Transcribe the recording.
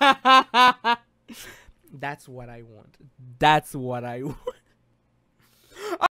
That's what I want. That's what I want.